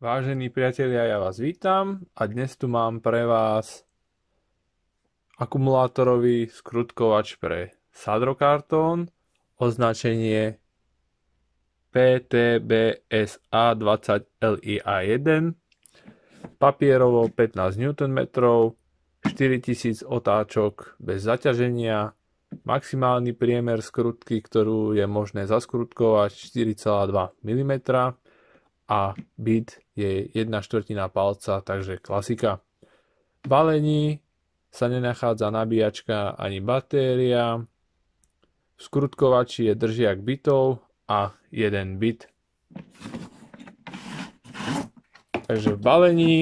Vážení priatelia, ja vás vítam a dnes tu mám pre vás akumulátorový skrutkovač pre sadrokartón, označenie PTBSA20LIA1, papierovo 15 Nm, 4000 otáčok bez zaťaženia, maximálny priemer skrutky, ktorú je možné zaskrutkovať 4,2 mm a bit je 1 štvrtina palca, takže klasika. V balení sa nenachádza nabíjačka ani batéria. V skrutkovači je držiak bitov a jeden bit. Takže v balení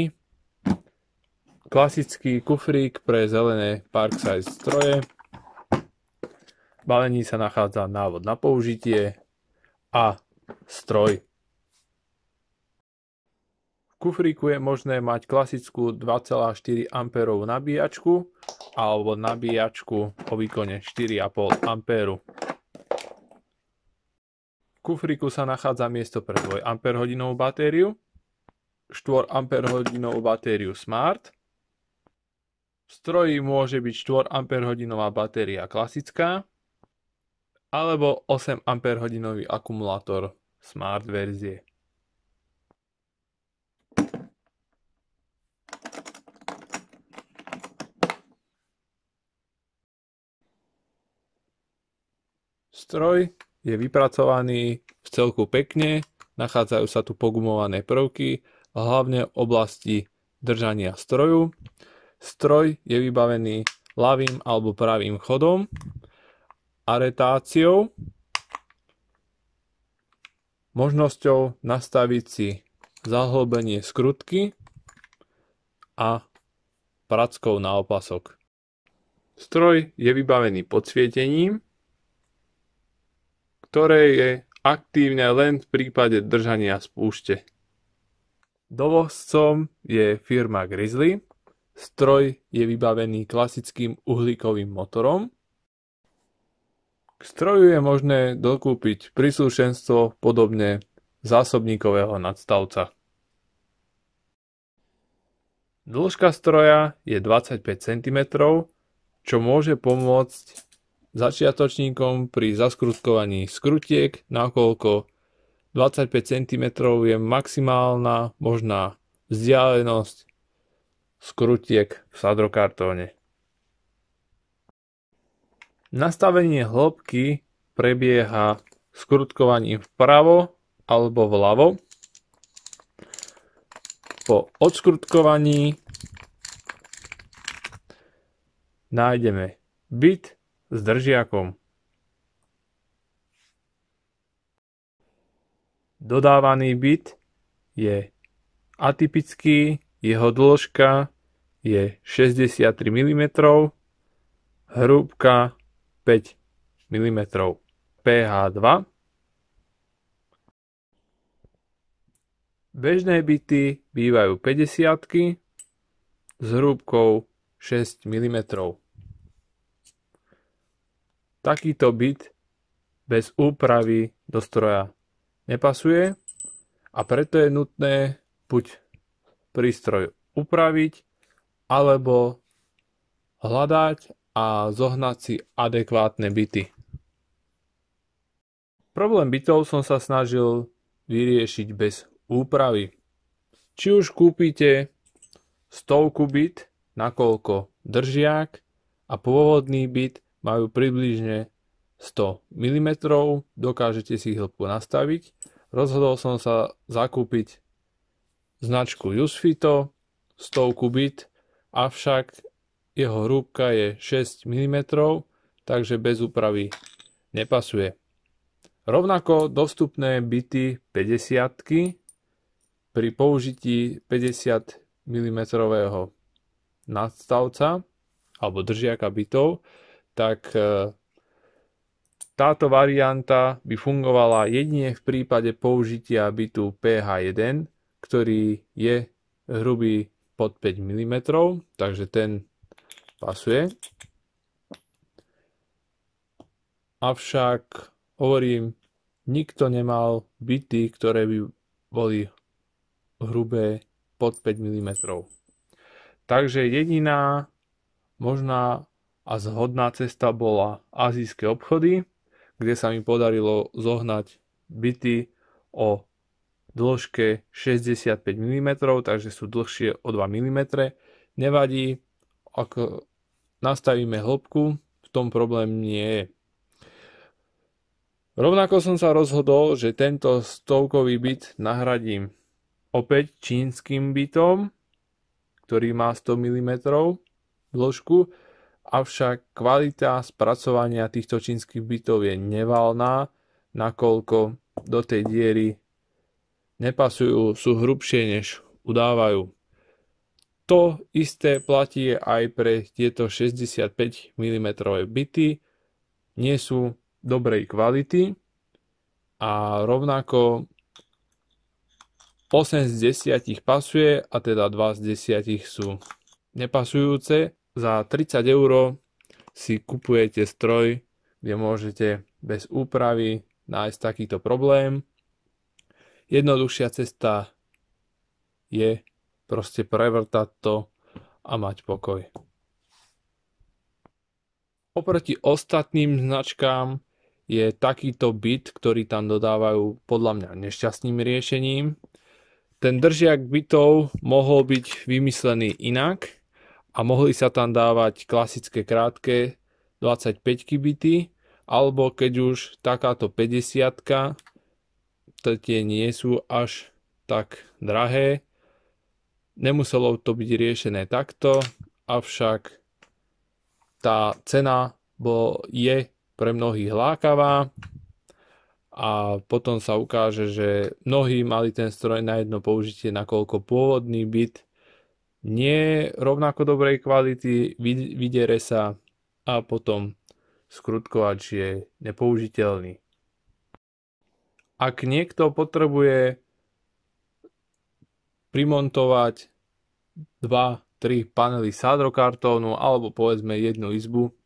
klasický kufrík pre zelené Parkside stroje. V balení sa nachádza návod na použitie a stroj kufríku je možné mať klasickú 2,4 A nabíjačku alebo nabíjačku o výkone 4,5 A. V kufríku sa nachádza miesto pre 2 Ah batériu, 4 Ah batériu Smart, v stroji môže byť 4 Ah batéria klasická alebo 8 Ah akumulátor Smart verzie. Stroj je vypracovaný v celku pekne, nachádzajú sa tu pogumované prvky, hlavne v oblasti držania stroju. Stroj je vybavený ľavým alebo pravým chodom, aretáciou, možnosťou nastaviť si zahlbenie skrutky a prackou na opasok. Stroj je vybavený podsvietením, ktoré je aktívne len v prípade držania spúšte. Dovozcom je firma Grizzly, stroj je vybavený klasickým uhlíkovým motorom. K stroju je možné dokúpiť príslušenstvo podobne zásobníkového nadstavca. Dĺžka stroja je 25 cm, čo môže pomôcť začiatočníkom pri zaskrutkovaní skrutiek, nakoľko 25 cm je maximálna možná vzdialenosť skrutiek v sadrokartóne. Nastavenie hĺbky prebieha skrutkovaním vpravo alebo vľavo. Po odskrutkovaní nájdeme bit s držiakom. Dodávaný bit je atypický, jeho dĺžka je 63 mm, hrúbka 5 mm, pH 2. Bežné bity bývajú 50 s hrúbkou 6 mm. Takýto byt bez úpravy do stroja nepasuje a preto je nutné buď prístroj upraviť alebo hľadať a zohnať si adekvátne byty. Problém bytov som sa snažil vyriešiť bez úpravy. Či už kúpite stovku byt, nakoľko držiak a pôvodný byt majú približne 100 mm, dokážete si hĺbku nastaviť. Rozhodol som sa zakúpiť značku Jusfito, 100 bit, avšak jeho hrúbka je 6 mm, takže bez úpravy nepasuje. Rovnako dostupné byty 50 pri použití 50 mm nadstavca alebo držiaka bytov tak e, táto varianta by fungovala jedine v prípade použitia bytu PH1, ktorý je hrubý pod 5 mm, takže ten pasuje. Avšak, hovorím, nikto nemal byty, ktoré by boli hrubé pod 5 mm. Takže jediná možná a zhodná cesta bola azijské obchody, kde sa mi podarilo zohnať byty o dĺžke 65 mm, takže sú dlhšie o 2 mm. Nevadí, ak nastavíme hĺbku, v tom problém nie je. Rovnako som sa rozhodol, že tento stovkový byt nahradím opäť čínskym bytom, ktorý má 100 mm dĺžku, avšak kvalita spracovania týchto čínskych bytov je nevalná, nakoľko do tej diery nepasujú, sú hrubšie než udávajú. To isté platí aj pre tieto 65 mm byty, nie sú dobrej kvality a rovnako 8 z 10 pasuje a teda 2 z 10 sú nepasujúce. Za 30 eur si kupujete stroj, kde môžete bez úpravy nájsť takýto problém. Jednoduchšia cesta je proste prevrtať to a mať pokoj. Oproti ostatným značkám je takýto byt, ktorý tam dodávajú podľa mňa nešťastným riešením. Ten držiak bytov mohol byť vymyslený inak a mohli sa tam dávať klasické krátke 25 byty, alebo keď už takáto 50 to tie nie sú až tak drahé. Nemuselo to byť riešené takto, avšak tá cena bo je pre mnohých lákavá a potom sa ukáže, že mnohí mali ten stroj na jedno použitie, nakoľko pôvodný byt nie rovnako dobrej kvality, vydere sa a potom skrutkovač je nepoužiteľný. Ak niekto potrebuje primontovať 2-3 panely sádrokartónu alebo povedzme jednu izbu,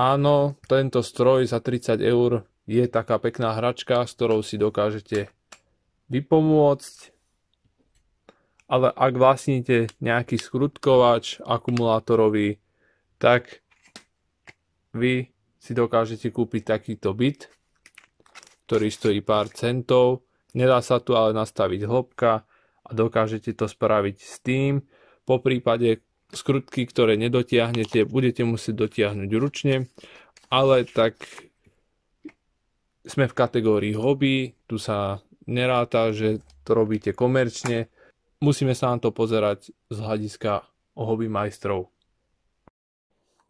Áno, tento stroj za 30 eur je taká pekná hračka, s ktorou si dokážete vypomôcť. Ale ak vlastníte nejaký skrutkovač akumulátorový, tak vy si dokážete kúpiť takýto byt, ktorý stojí pár centov. Nedá sa tu ale nastaviť hĺbka a dokážete to spraviť s tým. Po prípade skrutky, ktoré nedotiahnete, budete musieť dotiahnuť ručne, ale tak sme v kategórii hobby, tu sa neráta, že to robíte komerčne, musíme sa na to pozerať z hľadiska hobby majstrov.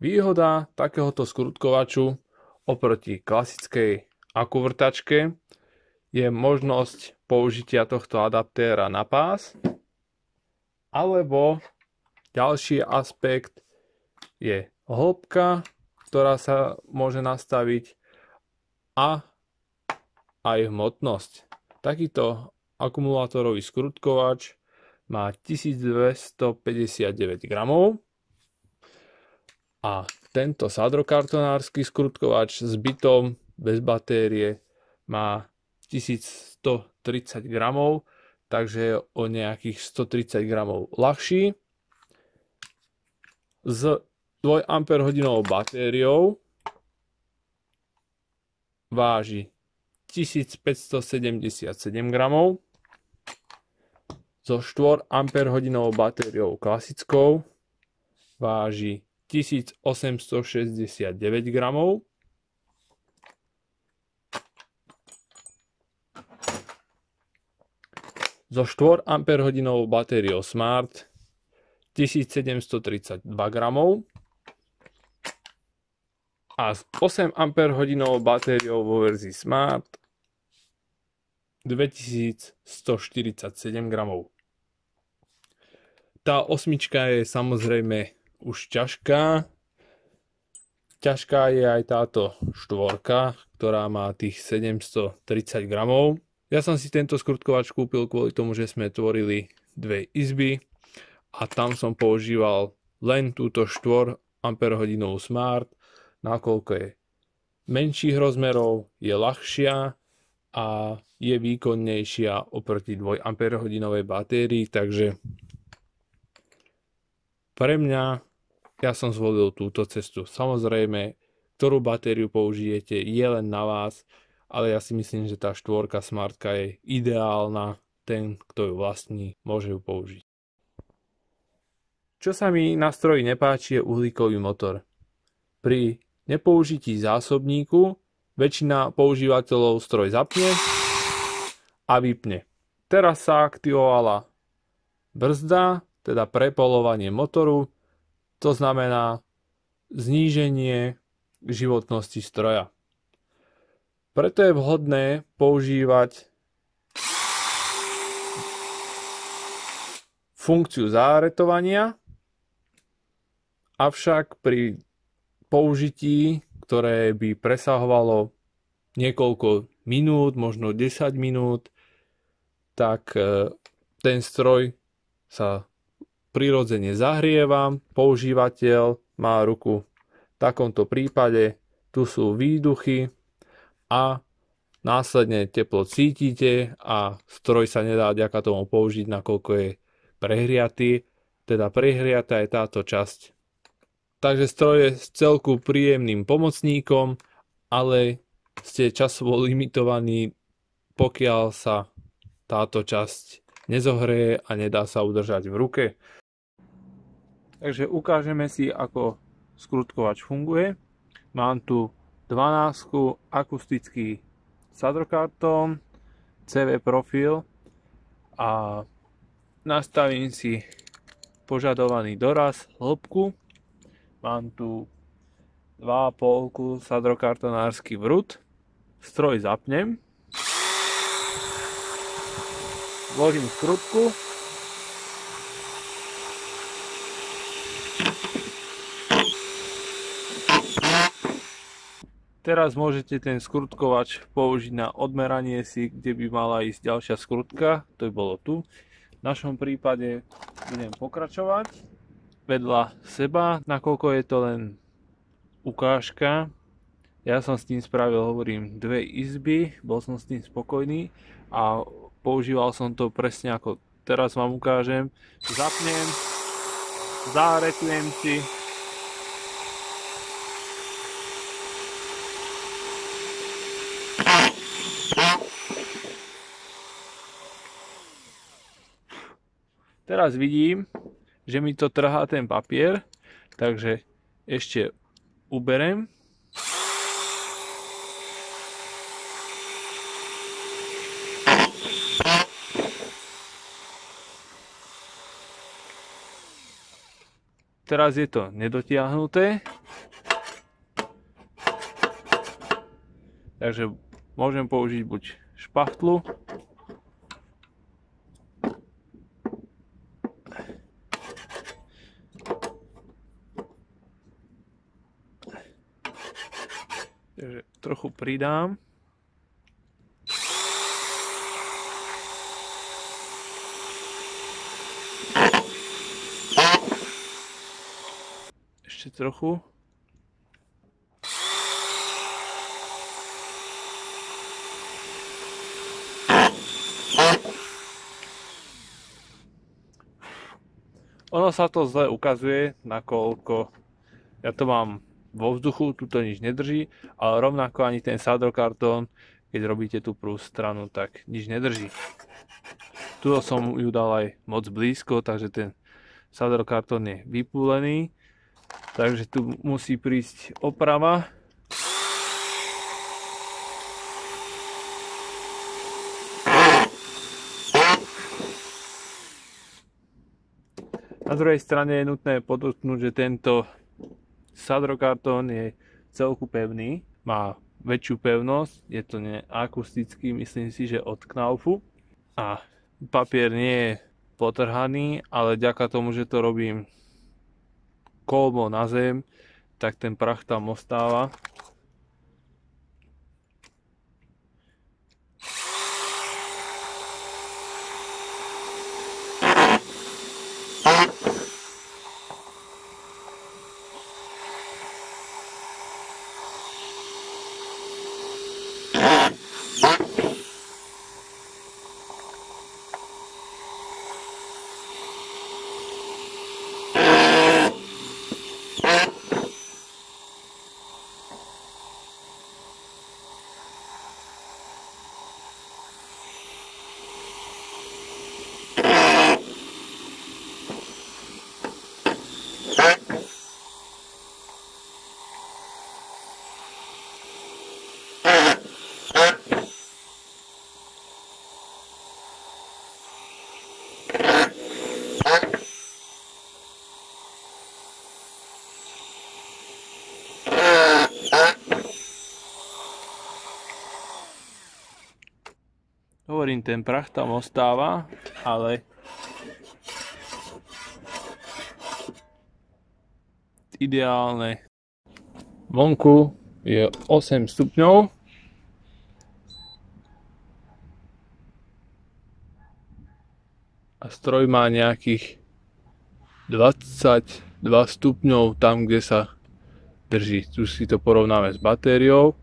Výhoda takéhoto skrutkovaču oproti klasickej akuvrtačke je možnosť použitia tohto adaptéra na pás alebo ďalší aspekt je hĺbka, ktorá sa môže nastaviť a aj hmotnosť. Takýto akumulátorový skrutkovač má 1259 gramov. A tento sadrokartonársky skrutkovač s bytom bez batérie má 1130 gramov, takže je o nejakých 130 gramov ľahší. S 2 Ah batériou váži 1577 gramov so 4 Ah batériou klasickou váži 1869 gramov. So 4 Ah batériou Smart 1732 gramov. A s 8 Ah batériou vo verzii Smart 2147 gramov. Tá osmička je samozrejme už ťažká. Ťažká je aj táto štvorka, ktorá má tých 730 gramov. Ja som si tento skrutkovač kúpil kvôli tomu, že sme tvorili dve izby a tam som používal len túto 4 Ah Smart, nakoľko je menších rozmerov, je ľahšia a je výkonnejšia oproti 2 Ah batérii, takže pre mňa ja som zvolil túto cestu. Samozrejme, ktorú batériu použijete, je len na vás, ale ja si myslím, že tá štvorka Smartka je ideálna. Ten, kto ju vlastní, môže ju použiť. Čo sa mi na stroji nepáči je uhlíkový motor. Pri nepoužití zásobníku väčšina používateľov stroj zapne a vypne. Teraz sa aktivovala brzda, teda prepolovanie motoru, to znamená zníženie životnosti stroja. Preto je vhodné používať funkciu záretovania, avšak pri použití, ktoré by presahovalo niekoľko minút, možno 10 minút, tak e, ten stroj sa prirodzene zahrieva, používateľ má ruku v takomto prípade, tu sú výduchy a následne teplo cítite a stroj sa nedá ďaká tomu použiť, nakoľko je prehriatý, teda prehriatá je táto časť. Takže stroj je celku príjemným pomocníkom, ale ste časovo limitovaní, pokiaľ sa táto časť nezohreje a nedá sa udržať v ruke. Takže ukážeme si, ako skrutkovač funguje. Mám tu 12 akustický sadrokartón, CV profil a nastavím si požadovaný doraz, hĺbku. Mám tu 2,5 sadrokartonársky vrut. Stroj zapnem. Vložím skrutku Teraz môžete ten skrutkovač použiť na odmeranie si, kde by mala ísť ďalšia skrutka, to by bolo tu. V našom prípade budem pokračovať vedľa seba, nakoľko je to len ukážka. Ja som s tým spravil, hovorím, dve izby, bol som s tým spokojný a používal som to presne ako teraz vám ukážem. Zapnem, zaretujem si, Teraz vidím, že mi to trhá ten papier, takže ešte uberem. Teraz je to nedotiahnuté. Takže môžem použiť buď špachtlu Takže trochu pridám. Ešte trochu. Ono sa to zle ukazuje, nakoľko ja to mám vo vzduchu, tu to nič nedrží, ale rovnako ani ten sadrokartón, keď robíte tú prvú stranu, tak nič nedrží. Tu som ju dal aj moc blízko, takže ten sadrokartón je vypúlený, takže tu musí prísť oprava. Na druhej strane je nutné podotknúť, že tento Sadrokartón je celku pevný, má väčšiu pevnosť, je to akustický, myslím si, že od Knaufu a papier nie je potrhaný, ale ďaká tomu, že to robím kolmo na zem, tak ten prach tam ostáva Hovorím, ten prach tam ostáva, ale ideálne. Vonku je 8 stupňov. A stroj má nejakých 22 stupňov tam, kde sa drží. Tu si to porovnáme s batériou.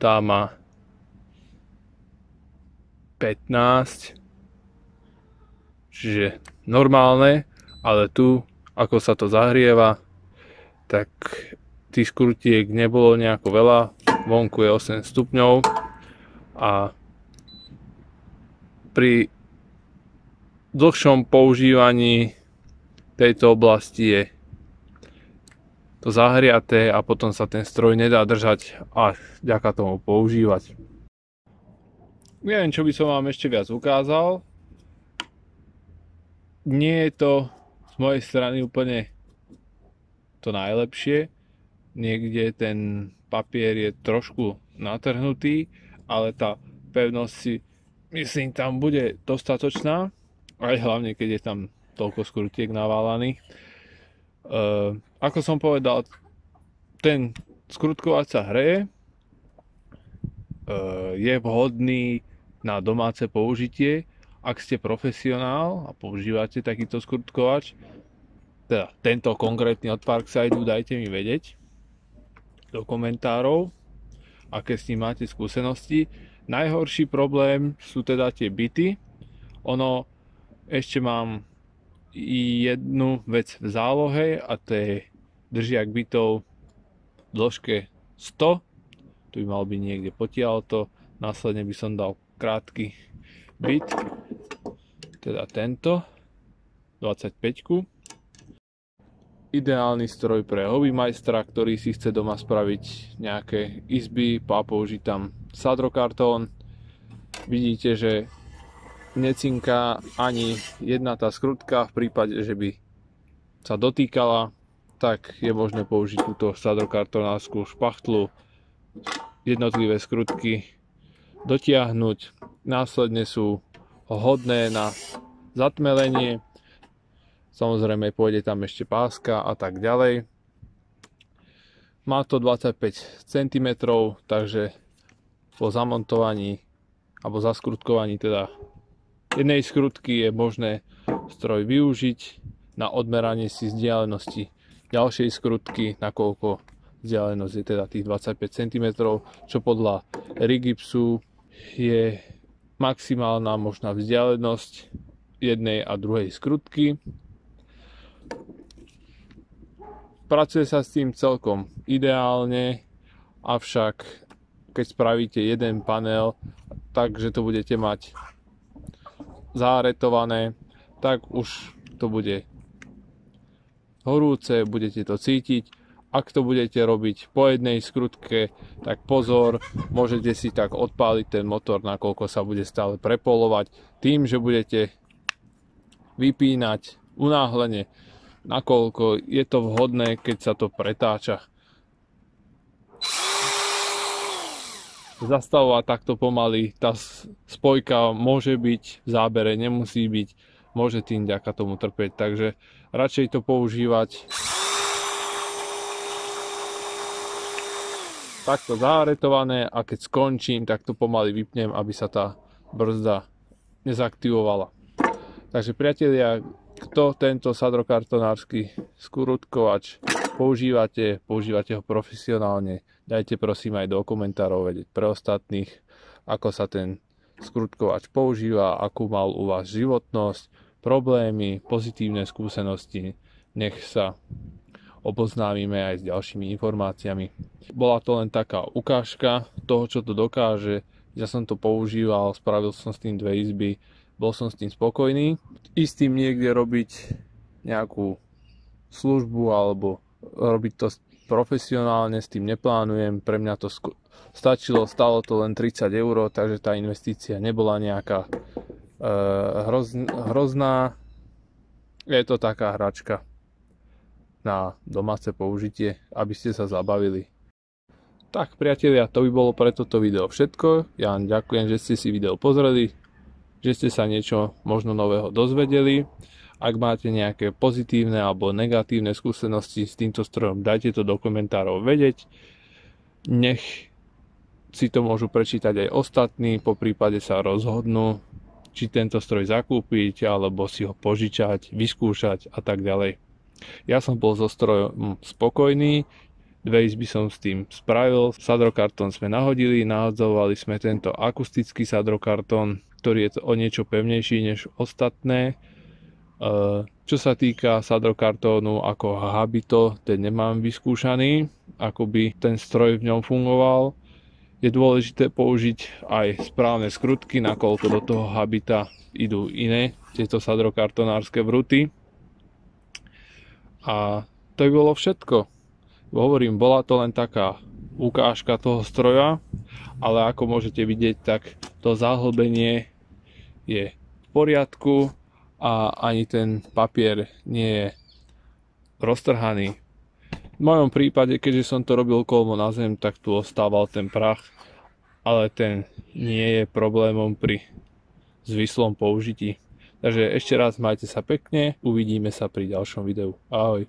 Tá má 15. Čiže normálne, ale tu, ako sa to zahrieva, tak tých skrutiek nebolo nejako veľa. Vonku je 8 stupňov a pri dlhšom používaní tejto oblasti je to zahriaté a potom sa ten stroj nedá držať a ďaká tomu používať. Neviem, čo by som vám ešte viac ukázal. Nie je to z mojej strany úplne to najlepšie. Niekde ten papier je trošku natrhnutý, ale tá pevnosť si myslím tam bude dostatočná. Aj hlavne, keď je tam toľko skrutiek naválaných. Uh, ako som povedal, ten skrutkovač sa hreje, je vhodný na domáce použitie. Ak ste profesionál a používate takýto skrutkovač, teda tento konkrétny od Parkside, dajte mi vedieť do komentárov, aké s ním máte skúsenosti. Najhorší problém sú teda tie byty. Ono, ešte mám jednu vec v zálohe a to je držiak bytov v dĺžke 100. Tu by mal byť niekde potiaľto. Následne by som dal krátky byt, teda tento, 25 ideálny stroj pre hobbymajstra, ktorý si chce doma spraviť nejaké izby a použiť tam sadrokartón. Vidíte, že necinká ani jedna tá skrutka v prípade, že by sa dotýkala, tak je možné použiť túto sadrokartonárskú špachtlu, jednotlivé skrutky dotiahnuť. Následne sú hodné na zatmelenie. Samozrejme pôjde tam ešte páska a tak ďalej. Má to 25 cm, takže po zamontovaní alebo zaskrutkovaní teda jednej skrutky je možné stroj využiť na odmeranie si vzdialenosti ďalšej skrutky, nakoľko vzdialenosť je teda tých 25 cm, čo podľa Rigipsu je maximálna možná vzdialenosť jednej a druhej skrutky. Pracuje sa s tým celkom ideálne, avšak keď spravíte jeden panel, takže to budete mať záretované, tak už to bude horúce, budete to cítiť ak to budete robiť po jednej skrutke, tak pozor, môžete si tak odpáliť ten motor, nakoľko sa bude stále prepolovať, tým, že budete vypínať unáhlene, nakoľko je to vhodné, keď sa to pretáča. Zastavovať takto pomaly, tá spojka môže byť v zábere, nemusí byť, môže tým ďaka tomu trpieť, takže radšej to používať takto zaaretované a keď skončím, tak to pomaly vypnem, aby sa tá brzda nezaktivovala. Takže priatelia, kto tento sadrokartonársky skurutkovač používate, používate ho profesionálne, dajte prosím aj do komentárov vedieť pre ostatných, ako sa ten skrutkovač používa, akú mal u vás životnosť, problémy, pozitívne skúsenosti. Nech sa oboznámime aj s ďalšími informáciami. Bola to len taká ukážka toho, čo to dokáže. Ja som to používal, spravil som s tým dve izby, bol som s tým spokojný. Ísť tým niekde robiť nejakú službu alebo robiť to profesionálne, s tým neplánujem. Pre mňa to stačilo, stalo to len 30 eur, takže tá investícia nebola nejaká e, hrozná. Je to taká hračka na domáce použitie, aby ste sa zabavili. Tak priatelia, to by bolo pre toto video všetko. Ja vám ďakujem, že ste si video pozreli, že ste sa niečo možno nového dozvedeli. Ak máte nejaké pozitívne alebo negatívne skúsenosti s týmto strojom, dajte to do komentárov vedieť. Nech si to môžu prečítať aj ostatní, po prípade sa rozhodnú, či tento stroj zakúpiť, alebo si ho požičať, vyskúšať a tak ďalej. Ja som bol so strojom spokojný, dve izby som s tým spravil, sadrokartón sme nahodili, nahodzovali sme tento akustický sadrokartón, ktorý je o niečo pevnejší než ostatné. E, čo sa týka sadrokartónu ako Habito, ten nemám vyskúšaný, ako by ten stroj v ňom fungoval je dôležité použiť aj správne skrutky, nakoľko do toho habita idú iné tieto sadrokartonárske vruty. A to by bolo všetko. Hovorím, bola to len taká ukážka toho stroja, ale ako môžete vidieť, tak to zahlbenie je v poriadku a ani ten papier nie je roztrhaný. V mojom prípade, keďže som to robil kolmo na zem, tak tu ostával ten prach, ale ten nie je problémom pri zvislom použití. Takže ešte raz majte sa pekne, uvidíme sa pri ďalšom videu. Ahoj.